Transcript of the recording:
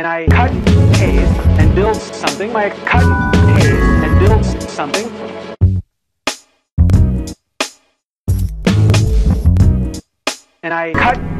and I cut, paste, and build something. My cut, paste, and build something. And I cut,